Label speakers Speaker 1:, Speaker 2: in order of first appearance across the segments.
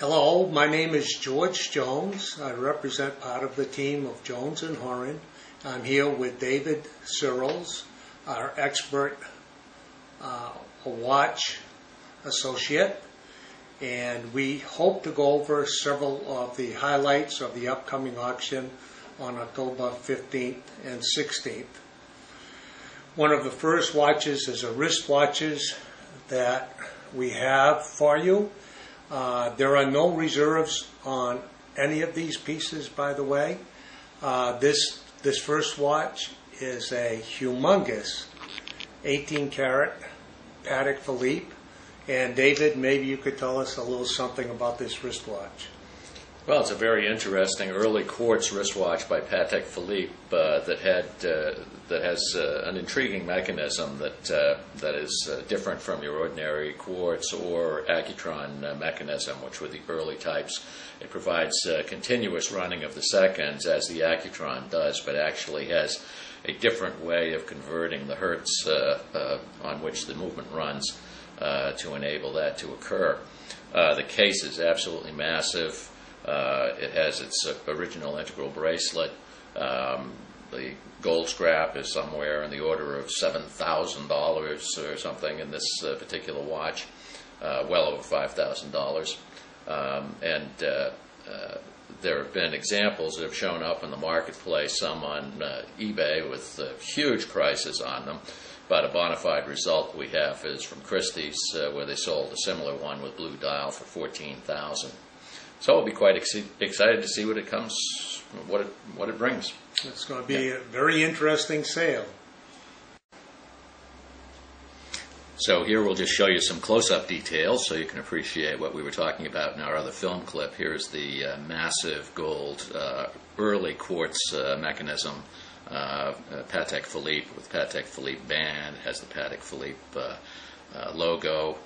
Speaker 1: Hello, my name is George Jones. I represent part of the team of Jones and Horan. I'm here with David Searles, our expert uh, watch associate, and we hope to go over several of the highlights of the upcoming auction on October 15th and 16th. One of the first watches is a wristwatches that we have for you. Uh, there are no reserves on any of these pieces, by the way. Uh, this this first watch is a humongous 18 karat Patek Philippe. And David, maybe you could tell us a little something about this wristwatch.
Speaker 2: Well, it's a very interesting early quartz wristwatch by Patek Philippe uh, that had uh, that has uh, an intriguing mechanism that uh, that is uh, different from your ordinary quartz or Accutron uh, mechanism, which were the early types. It provides continuous running of the seconds as the Accutron does, but actually has a different way of converting the hertz on which the movement runs to enable that to occur. the case is absolutely massive. Uh, it has its uh, original integral bracelet. Um, the gold scrap is somewhere in the order of $7,000 or something in this uh, particular watch, uh, well over $5,000. Um, and uh, uh, there have been examples that have shown up in the marketplace, some on eBay with huge prices on them. But a bona fide result we have is from Christie's, where they sold a similar one with blue dial for 14000 so I'll be quite ex- excited to see what it comes, what it what it brings.
Speaker 1: It's going to be yeah. a very interesting sale.
Speaker 2: So here we'll just show you some close-up details so you can appreciate what we were talking about in our other film clip. Here's the uh, massive gold uh, early quartz uh, mechanism, uh, uh, Patek Philippe with Patek Philippe band. It has the Patek Philippe uh, logo,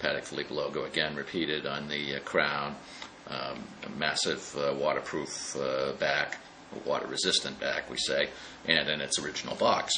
Speaker 2: Patek Philippe logo again repeated on the crown um, a massive uh, waterproof uh, back, water resistant back, we say, and in its original box.